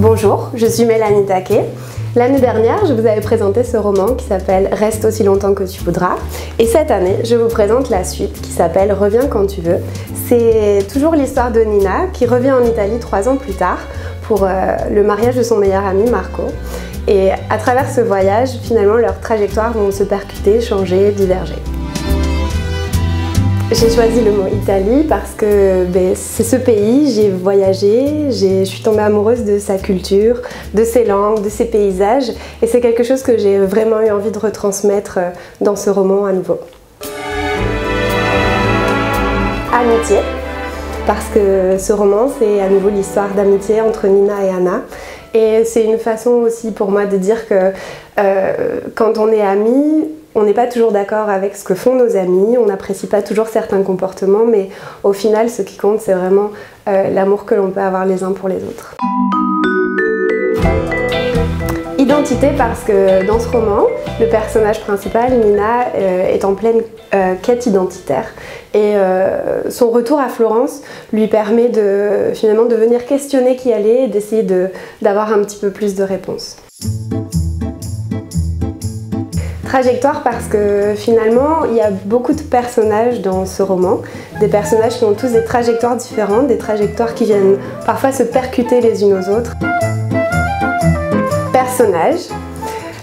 Bonjour, je suis Mélanie Taquet. L'année dernière, je vous avais présenté ce roman qui s'appelle Reste aussi longtemps que tu voudras. Et cette année, je vous présente la suite qui s'appelle Reviens quand tu veux. C'est toujours l'histoire de Nina qui revient en Italie trois ans plus tard pour euh, le mariage de son meilleur ami Marco. Et à travers ce voyage, finalement, leurs trajectoires vont se percuter, changer, diverger. J'ai choisi le mot Italie parce que ben, c'est ce pays, j'ai voyagé, je suis tombée amoureuse de sa culture, de ses langues, de ses paysages et c'est quelque chose que j'ai vraiment eu envie de retransmettre euh, dans ce roman à nouveau. Amitié, parce que ce roman c'est à nouveau l'histoire d'amitié entre Nina et Anna et c'est une façon aussi pour moi de dire que euh, quand on est amis, on n'est pas toujours d'accord avec ce que font nos amis, on n'apprécie pas toujours certains comportements, mais au final, ce qui compte, c'est vraiment euh, l'amour que l'on peut avoir les uns pour les autres. Identité parce que dans ce roman, le personnage principal, Nina, euh, est en pleine euh, quête identitaire. Et son retour à Florence lui permet de finalement de venir questionner qui elle est et d'essayer d'avoir un petit peu plus de réponses. Trajectoire parce que finalement, il y a beaucoup de personnages dans ce roman, des personnages qui ont tous des trajectoires différentes, des trajectoires qui viennent parfois se percuter les unes aux autres. Personnages.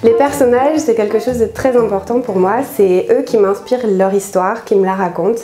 Les personnages, c'est quelque chose de très important pour moi, c'est eux qui m'inspirent leur histoire, qui me la racontent.